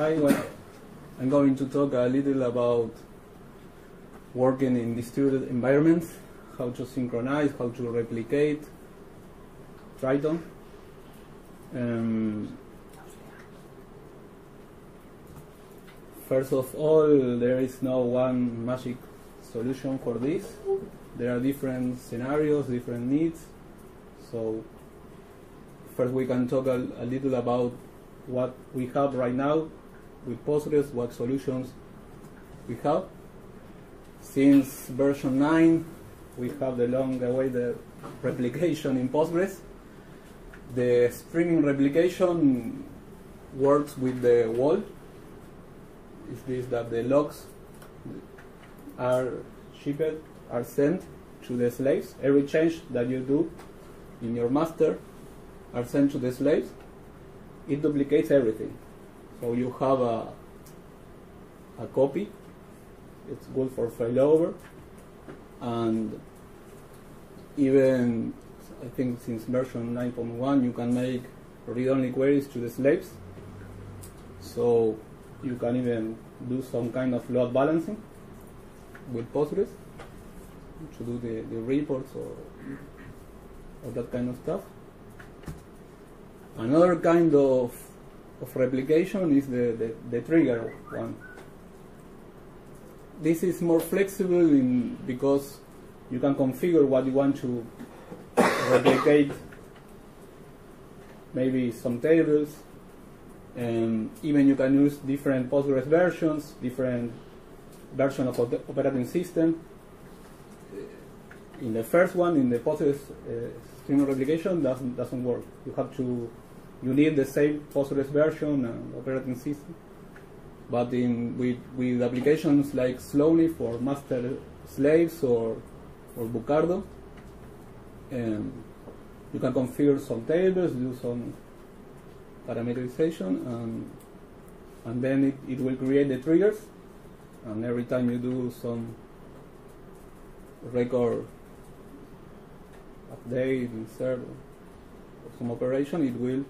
Hi, I'm going to talk a little about working in distributed environments, how to synchronize, how to replicate Tryton. Um, first of all, there is no one magic solution for this. There are different scenarios, different needs. So first we can talk a, a little about what we have right now with Postgres, what solutions we have. Since version 9, we have the long awaited replication in Postgres. The streaming replication works with the WAL. Is this that the logs are shipped, are sent to the slaves. Every change that you do in your master are sent to the slaves. It duplicates everything. So you have a, a copy. It's good for failover. And even, I think since version 9.1, you can make read-only queries to the slaves. So you can even do some kind of load balancing with Postgres to do the, the reports or, or that kind of stuff. Another kind of, of replication is the, the, the trigger one. This is more flexible in, because you can configure what you want to replicate, maybe some tables, and even you can use different Postgres versions, different version of the operating system. In the first one, in the Postgres uh, stream replication, doesn't doesn't work. You have to you need the same Postgres version and operating system. But in with with applications like Slony for master slaves or or Bucardo, um, you can configure some tables, do some parameterization, and and then it, it will create the triggers and every time you do some record update, insert, some operation, it will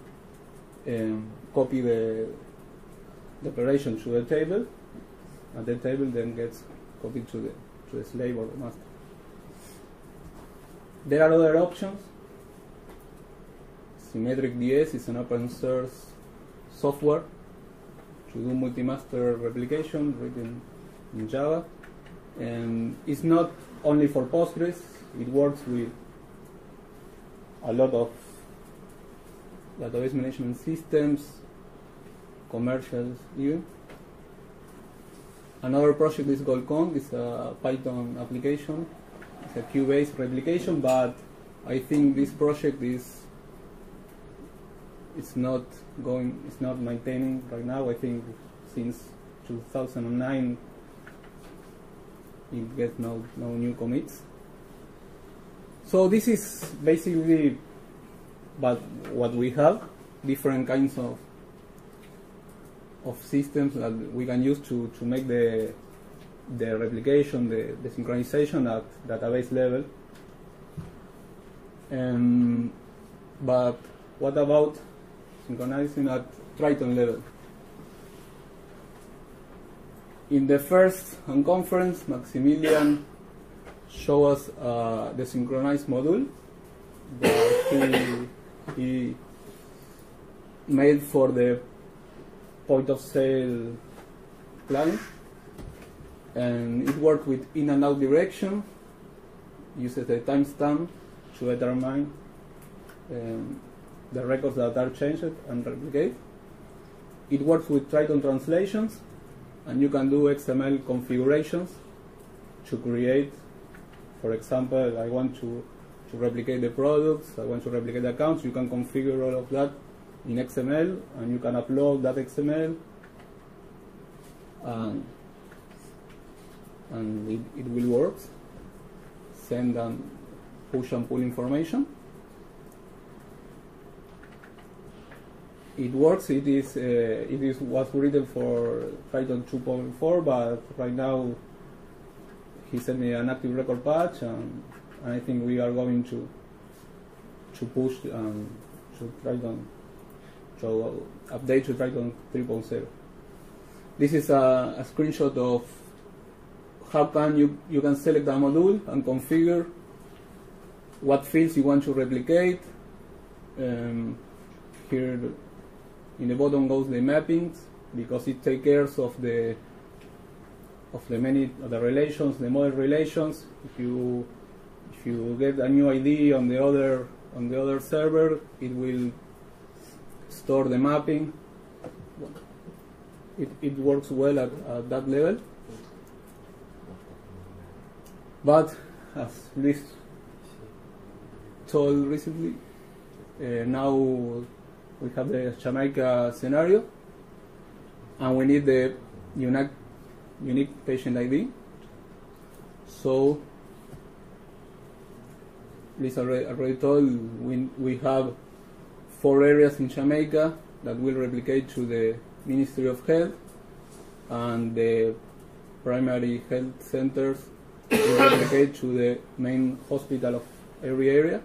um, copy the, declaration to the table, and the table then gets copied to the to the slave or the master. There are other options. Symmetric DS is an open source software to do multi-master replication written in Java. And it's not only for Postgres, it works with a lot of database management systems, commercials even. Another project is Golconde, it's a Python application. It's a queue-based replication, but I think this project is it's not going, it's not maintaining right now. I think since 2009 it gets no no new commits. So this is basically but what we have, different kinds of of systems that we can use to, to make the the replication, the, the synchronization at database level. Um, but what about synchronizing at Tryton level? In the first conference, Maximilian showed us uh, the synchronized module that he, he made for the point of sale client. And it worked with in and out direction, uses the timestamp to determine um, the records that are changed and replicate. It works with Tryton translations and you can do XML configurations to create, for example, I want to, to replicate the products, I want to replicate the accounts, you can configure all of that in XML and you can upload that XML and, and it, it will work, send and push and pull information. it works. It is uh, it is was written for Python 2.4, but right now he sent me an active record patch, and, and I think we are going to to push um, to Tryton to update to Tryton 3.0. this is a, a screenshot of how can you, you can select a module and configure what fields you want to replicate. Um, here in the bottom goes the mappings because it takes care of the of the many of the relations, the model relations. If you if you get a new ID on the other on the other server, it will store the mapping. It, it works well at, at that level. But as Luis told recently, uh, now we have the Jamaica scenario, and we need the unique unique patient ID. So, Lisa already, already told we, we have four areas in Jamaica that will replicate to the Ministry of Health, and the primary health centers will replicate to the main hospital of every area.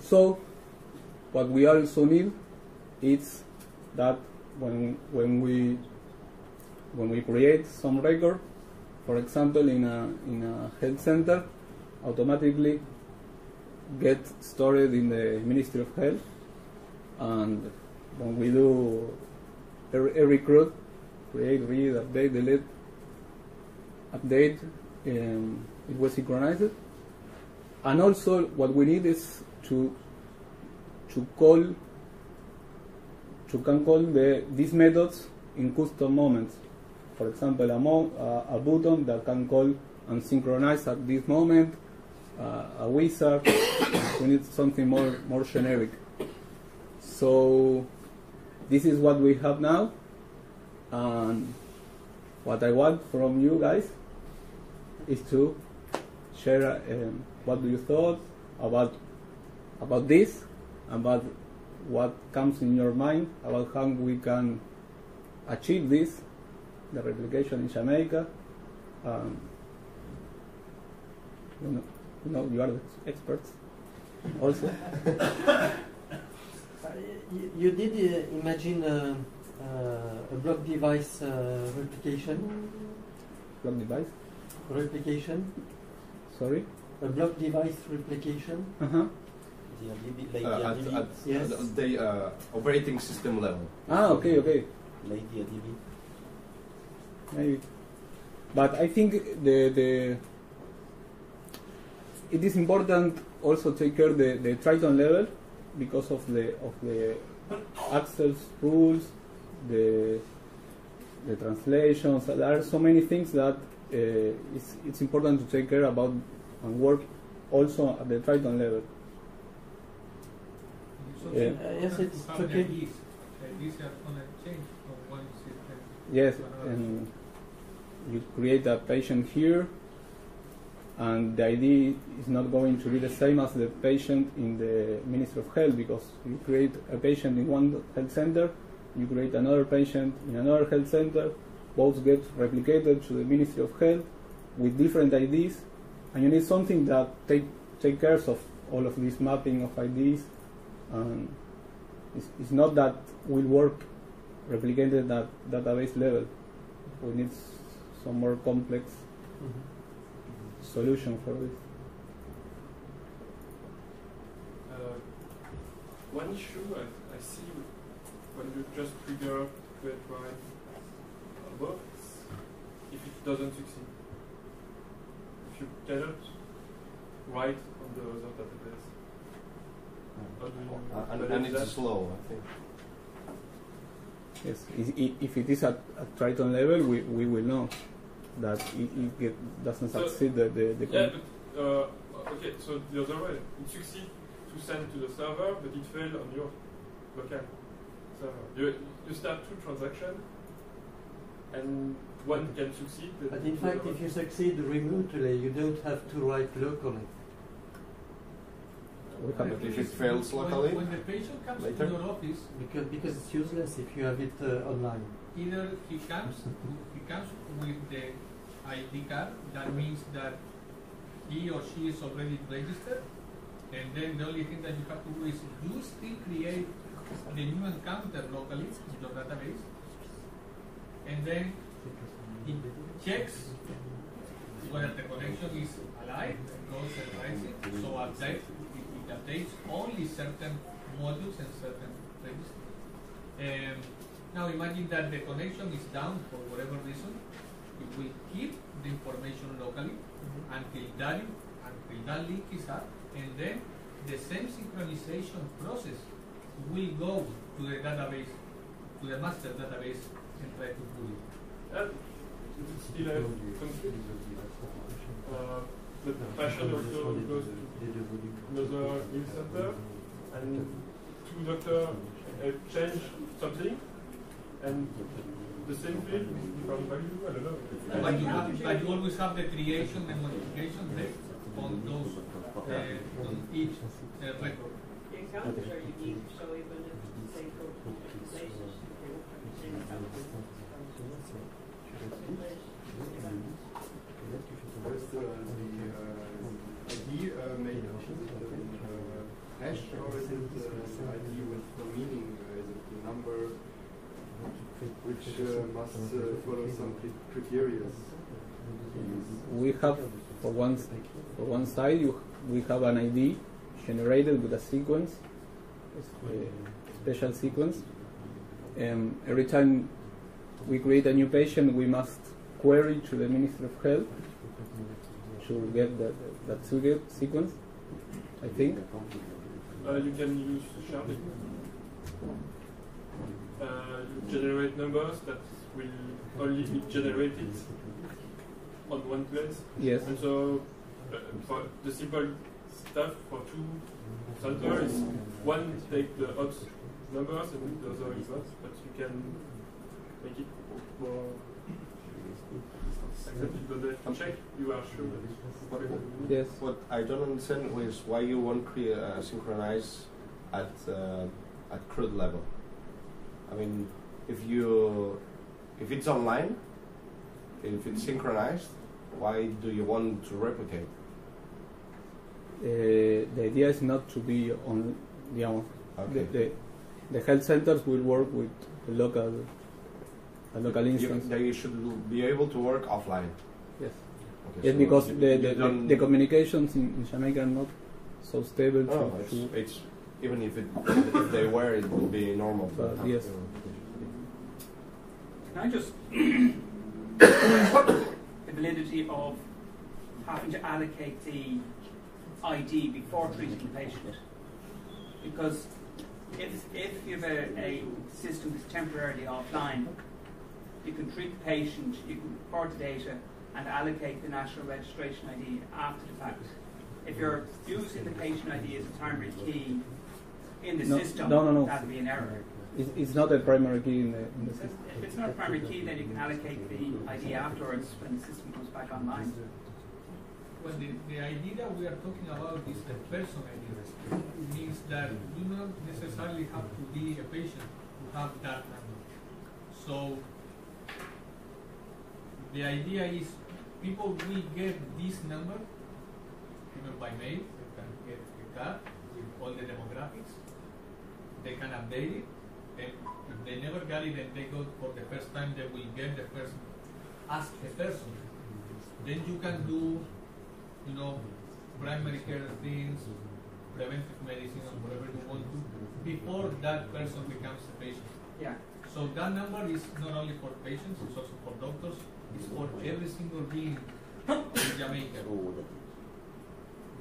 So, what we also need is that when when we when we create some record, for example, in a in a health center, automatically get stored in the Ministry of Health, and when we do every, every CRUD, create, read, update, delete, update, um, it was synchronized. And also, what we need is to to call to can call the these methods in custom moments. For example, uh, a button that can call and synchronize at this moment, uh, a wizard. we need something more more generic. So this is what we have now, and what I want from you guys is to share um, what do you thought about about this about what comes in your mind about how we can achieve this, the replication in Jamaica. Um, you, know, you know, you are the experts also. Uh, you, you did uh, imagine uh, uh, a block device uh, replication? Block device? Replication? Sorry? A block device replication? Uh-huh. Lady Uh, at, at, yes. the uh, operating system level. Ah, okay, okay. Lady ADB. Maybe. But I think the the it is important also take care the, the Tryton level because of the of the access rules, the the translations. There are so many things that uh, it's, it's important to take care about and work also at the Tryton level. So Yeah. then Uh, yes, to it's have okay. The IDs, the IDs are going to change from one Yes, to another. and you create a patient here, and the ID is not going to be the same as the patient in the Ministry of Health because you create a patient in one health center, you create another patient in another health center, both get replicated to the Ministry of Health with different IDs, and you need something that take take care of all of this mapping of IDs, and it's, it's not that will work replicated at database level. We need some more complex Mhm. solution for this. Uh, one issue I, I see when you just trigger create write above, if it doesn't succeed. If you cannot write on the other database. How Uh, and, and it's slow, I think. Yes, i- i- if it is at, at Tryton level, we, we will know that it, it get, doesn't So- succeed the, the, the Yeah, but uh, okay. So the other way, it succeeds to send to the server, but it failed on your local server. You you start two transactions, and one can succeed. But and in fact, if you succeed remotely, you don't have to write locally. we But have if it fails when, locally, when the patient comes later? to your office, Because, because it's useless if you have it uh, online. Either he comes he comes with the ID card, that means that he or she is already registered, And then the only thing that you have to do is you still create the new encounter locally in your database, and then it checks whether the connection is alive, goes and writes it, so update, it, it updates only certain modules and certain registers. Um, now imagine that the connection is down for whatever reason, it will keep the information locally until that, until that link is up, and then the same synchronization process will go to the database, to the master database, and try to pull it. Uh, still have conflict. Uh, the patient also goes to another health center, and two doctors uh, change something, and the same field is different value. I don't know. But you, have, but you always have the creation and modification text on those, uh, on each uh, record. The encounters are unique, so even if they go to different places, they will have the same encounters. Same place, First, uh, the uh, ID uh, made of uh, hash, or is it uh, ID with the meaning? Uh, is it the number which uh, must uh, follow some cri- criteria? We have for one for one side you, we have an ID generated with a sequence, a special sequence. And every time we create a new patient, we must query to the Ministry of Health to get that that sequ- sequence. I think. Uh, you can use sharding. Uh, you generate numbers that will only be generated on one place. Yes. And so, uh, for the simple stuff for two centers, is one take the odd numbers and the other inverse, but you can make it more. Except you don't have to check, you are sure that it's Yes. What I don't understand is why you won't crea- uh, synchronize at uh, at CRUD level. I mean, if you if it's online, if it's synchronized, why do you want to replicate? Uh, the idea is not to be on, digamos, Okay. the, the, the health centers will work with the local, a local You, instance. they should be able to work offline. yes. Okay, Yes, so because you- the, you the, the, the communications in, in Jamaica are not so stable. Oh, to, it's, to, it's even if it if they were, it would be normal. But yes. Can I just the validity of having to allocate the ID before treating the patient? Because if, if you have a, a system that's temporarily offline, you can treat the patient, you can record the data, and allocate the national registration ID after the fact. If you're using the patient ID as a primary key in the No, system, no, no, no. that'll be an error. it's, it's not a primary key in the, in the system. If it's not a primary key, then you can allocate the ID afterwards when the system comes back online. Well, the, the idea that we are talking about is the person ID. It means that you do not necessarily have to be a patient to have that number. So the idea is people will get this number even by mail. They can get a card with all the demographics. They can update it, and if they never got it and they go for the first time, they will get the first ask the person. Then you can do you know, primary care things, preventive medicine, or whatever you want to, before that person becomes a patient. Yeah. So that number is not only for patients, it's also for doctors, it's for every single being in Jamaica.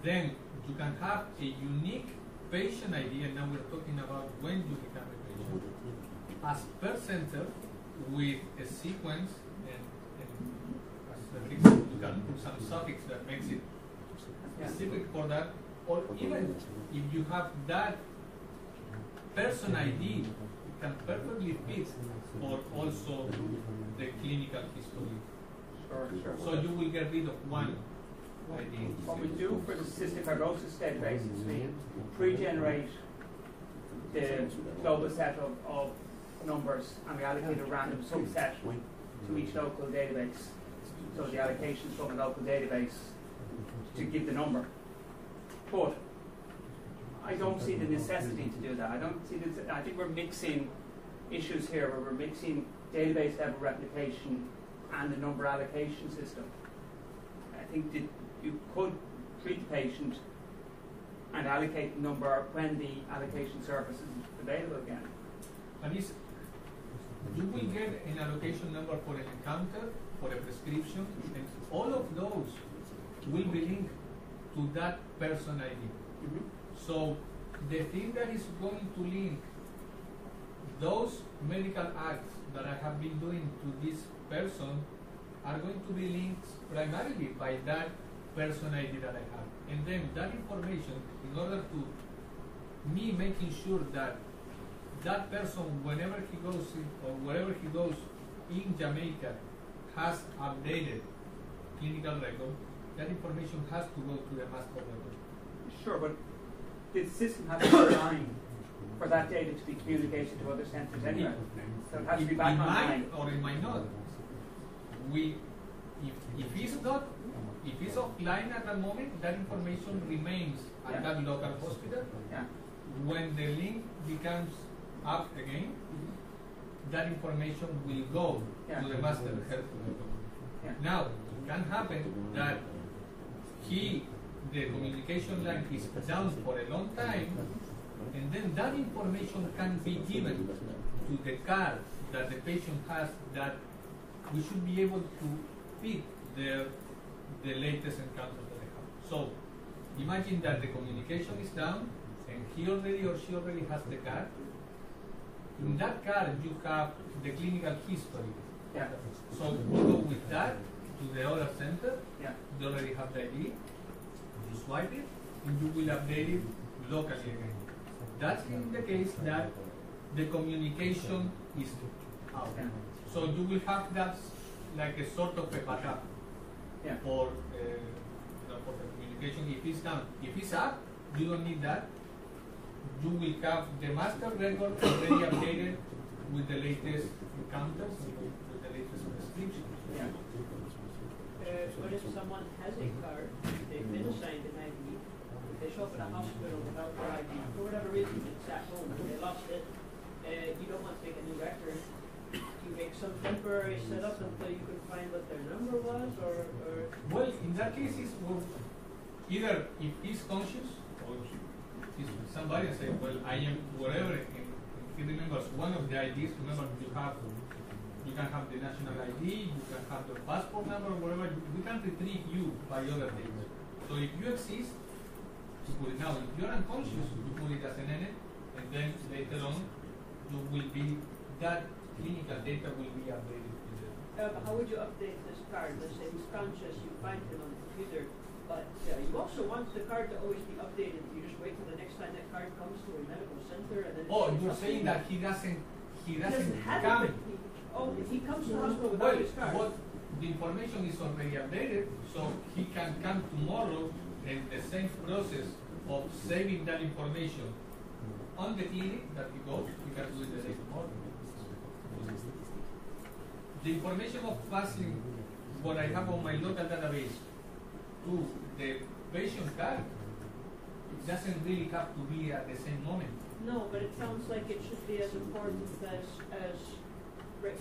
Then you can have a unique patient ID, and now we're talking about when you become a patient, as per center with a sequence and, and as you can put some suffix that makes it specific for that, or even if you have that person ID, it can perfectly fit for also the clinical history. So you will get rid of one. What we do for the cystic fibrosis database is we pre-generate the global set of, of numbers and we allocate a random subset to each local database. So the allocations from a local database to give the number. But I don't see the necessity to do that. I don't see this. I think we're mixing issues here where we're mixing database level replication and the number allocation system. I think that you could treat the patient and allocate the number when the allocation service is available again. You will get an allocation number for an encounter, for a prescription, and all of those will be linked to that person ID. Mm-hmm. So the thing that is going to link those medical acts that I have been doing to this person are going to be linked primarily by that person ID that I have. And then that information, in order to me making sure that that person, whenever he goes in, or wherever he goes in Jamaica, has updated clinical record, that information has to go to the master record. Sure, but the system has to be online for that data to be communicated to other centres anyway. So it has to be back it online. might or it might not. We, if, if it's not, if it's offline at the moment, that information remains at Yeah. that local hospital. Yeah. When the link becomes up again, that information will go Yeah. to the master health. Yeah. Now, it can happen that he, the communication line is down for a long time, and then that information can be given to the card that the patient has that we should be able to pick their the latest encounter that they have. So imagine that the communication is down and he already or she already has the card. In that card you have the clinical history. Yeah. So you go with that to the other center, Yeah. you already have the ID, you swipe it, and you will update it locally again. That's in the case that the communication is out. So you will have that like a sort of a backup Yeah. for, uh, you know, for the communication if it's down. If it's up, you don't need that. You will have the master record already updated with the latest encounters, with with the latest prescriptions. Yeah. Uh, what if someone has a card, they've been assigned an ID, they show up at a hospital without their ID, for whatever reason, it's at home, they lost it, uh, you don't want to make a new record, you make some temporary setup until you can find what their number was, or, or, Well, in that case, it's either if he's conscious or he's somebody and say, well, I am whatever, and he remembers one of the IDs, remember you have, you can have the national ID, you can have the passport number, or whatever, we can retrieve you by other things. So if you exist, you put it now. If you're unconscious, you put it as an NN, and then later on, you will be, that clinical data will be updated uh, how would you update this card? Let's say he's conscious, you find him on the computer, but uh, you also want the card to always be updated, you just wait till the next time that card comes to a medical center, and then. it's Oh, you're saying that he doesn't, he He doesn't doesn't have come. it, he, oh, if he comes to the hospital Well, without his card. but the information is already updated, so he can come tomorrow and the same process of saving that information on the clinic that he goes, he can do it the next tomorrow. The information of passing what I have on my local database to the patient card, it doesn't really have to be at the same moment. No, but it sounds like it should be as important as, as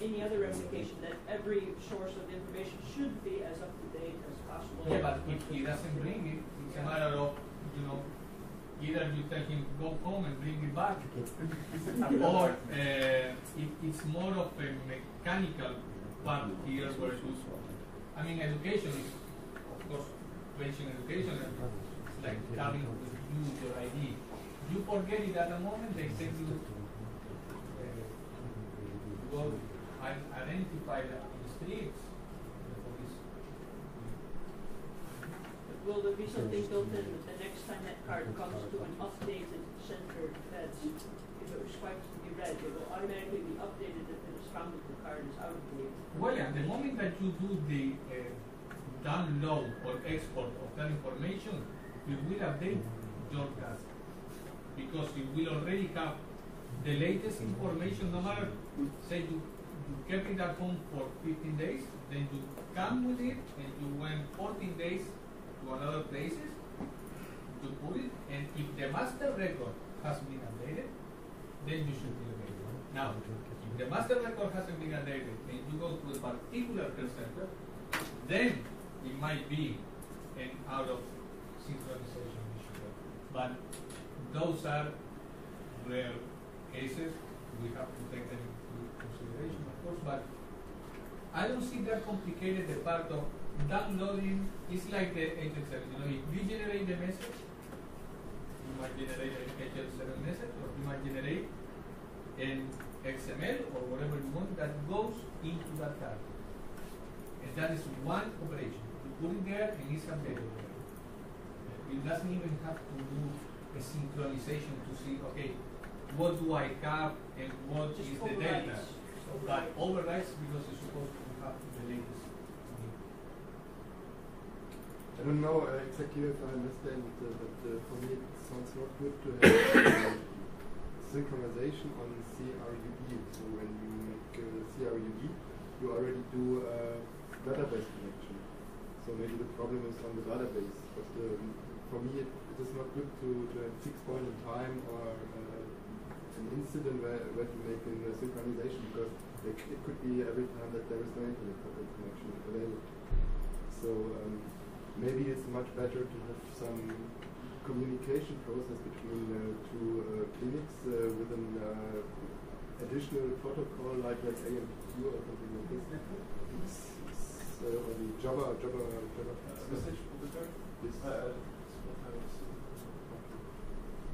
any other replication, that every source of information should be as up to date as possible. Yeah, but if he doesn't bring it, it's a matter of, you know, either you tell him go home and bring it back, or uh, it, it's more of a mechanical part here where you, I mean, education is, of course, patient education, and it's like with you your ID. You forget it at the moment, they send you, uh, go identify the streets, the police. Will there be something built in that the next time that card comes to an updated center that's, if it was swiped to be read, it will automatically be updated if it is found that the card is out of date? Well, yeah, the moment that you do the uh, download or export of that information, we will update your card because you will already have the latest information. No matter, say you, you kept it at home for 15 days, then you come with it and you went 14 days to another places to put it, and if the master record has been updated, then you should be okay. Now, if the master record hasn't been updated and you go to a particular center, then it might be an out of synchronization issue. But those are rare cases. We have to take them into consideration, of course. But I don't see that complicated the part of downloading. is like the HL7. You know, if you generate the message, you might generate an HL7 message, or you might generate an XML or whatever you want that goes into that card. And that is one operation. You put it there and it's updated. It doesn't even have to do a synchronization to see, okay, what do I have and what Just is the data. overrides. But overrides because it's supposed to have the latest. I don't know uh, exactly if I understand, uh, but uh, for me it sounds not good to have uh, synchronization on CRUD. So when you make uh, CRUD, you already do a database connection. So maybe the problem is on the database. But um, for me, it, it is not good to, to have fixed point in time or uh, an incident where, where you make a synchronization because it, it could be every time that there is no internet connection available. So um, maybe it's much better to have some communication process between uh, two uh, clinics uh, with an uh, additional protocol like like AMPQ or something like this. It's, it's, uh, or the Java Java Java message publisher. Yes. Uh, that's what I was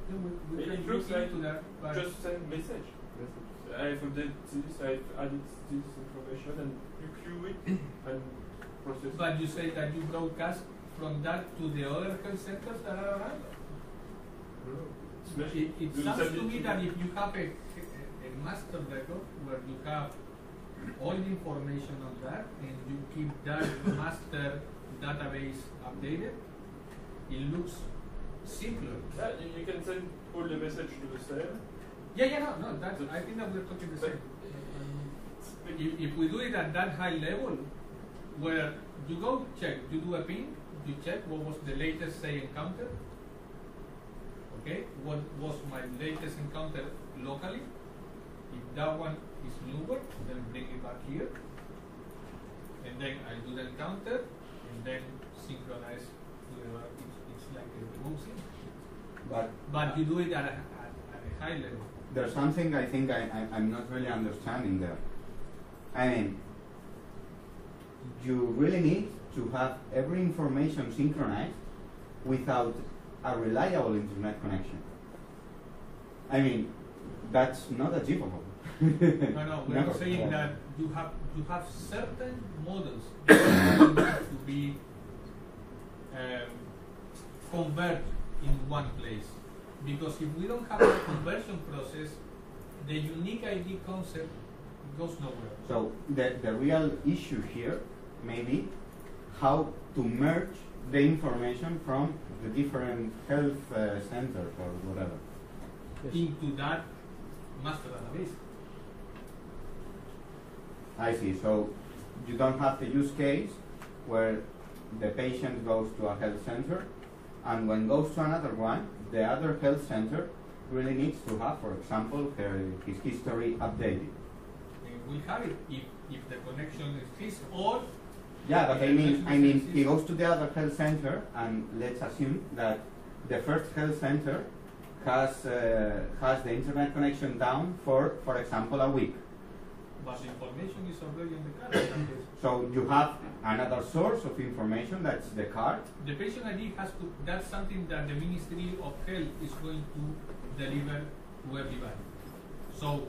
Then we, we It can looks look like into that. But just send message. message. I've updated this, I've added this information and you queue it and process. But you say that you broadcast from that to the other health centers that are around? Mesh- It, it sounds to me that if you have a, a, a master record where you have all the information on that and you keep that master database updated, it looks simpler. Yeah, you, you can send all the message to the same. Yeah, yeah, no, no, that's, I think that we're talking the same. If, if we do it at that high level, where you go check, you do a ping, you check what was the latest say encounter. Okay, what was my latest encounter locally? If that one is newer, then bring it back here. And then I do the encounter and then synchronize whatever it's, it's like a remote. But But you do it at a, at, at a high level. there's something I think I, I, I'm not really understanding there. I mean, you really need to have every information synchronized without a reliable internet connection. I mean, that's not achievable. No, no, we're Never. saying that you have you have certain models that need to be um, converted in one place. Because if we don't have a conversion process, the unique ID concept goes nowhere. So the, the real issue here may be how to merge the information from the different health uh, centers or whatever. into that master database. I see. So you don't have the use case where the patient goes to a health center and when goes to another one, the other health center really needs to have, for example, her, his history updated. We have it if, if the connection is fixed or Yeah, but I mean, I mean, he goes to the other health center, and let's assume that the first health center has uh, has the internet connection down for, for example, a week. but the information is already on the card. in. So you have another source of information that's the card. The patient ID has to, that's something that the Ministry of Health is going to deliver to everybody. So,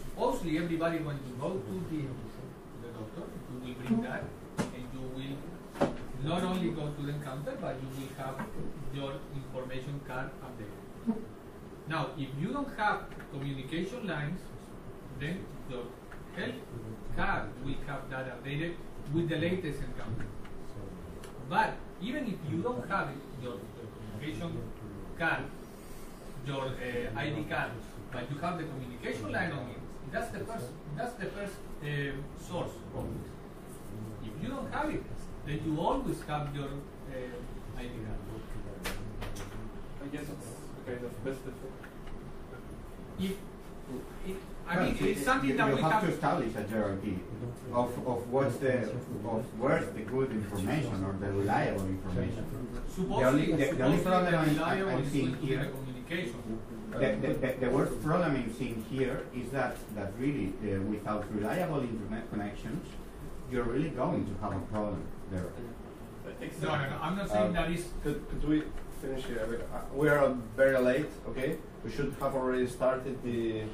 supposedly everybody, when you go to the, the doctor, you will bring that and you will not only go to the counter, but you will have your information card updated. Now, if you don't have communication lines, then your health card will have that updated with the latest encounter. But even if you don't have it, your, your communication card, your uh, ID card, but you have the communication line on it, that's the first, that's the first uh, source. If you don't have it, then you always have your uh, ID card. I guess it's the kind of best effort. If, it, I Well, mean, see, it's something you, that you we have, have. to establish a hierarchy of, of what's the of where's the good information or the reliable information. Supposedly, The only- the- the only problem the I'm- I'm seeing going to be here- the communication. The, the, the, the worst problem I'm seeing here is that, that really, uh, without reliable internet connections, you're really going to have a problem there. No, no, no. I'm not saying Um, that is. Could, could we finish here? We- uh, We are very late, okay? We should have already started the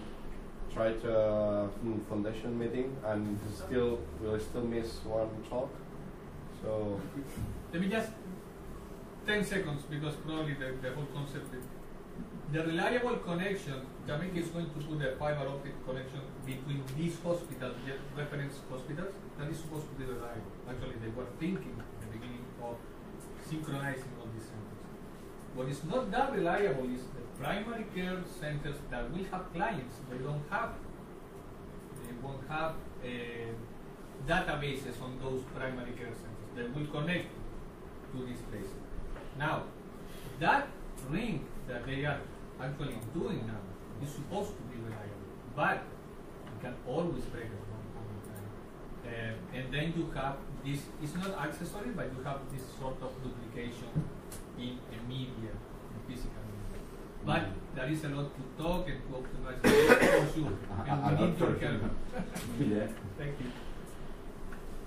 Tryton uh, mm, foundation meeting and still, we'll still miss one talk. So, Let me just 10 seconds because probably the, the whole concept is the reliable connection, Jamaica is going to put a fiber optic connection between these hospitals, the reference hospitals, that is supposed to be reliable. Actually, they were thinking at the beginning of synchronizing all these centers. What is not that reliable is the primary care centers that will have clients, they don't have, they won't have uh, databases on those primary care centers. They will connect to this place. Now, that ring that they are actually doing now is supposed to be reliable, but you can always break it one time. Uh, and then you have this, it's not accessory, but you have this sort of duplication in a media, in physical media. But there is a lot to talk and to optimize for sure. And we need your help. Yeah. Thank you. Uh, uh, uh,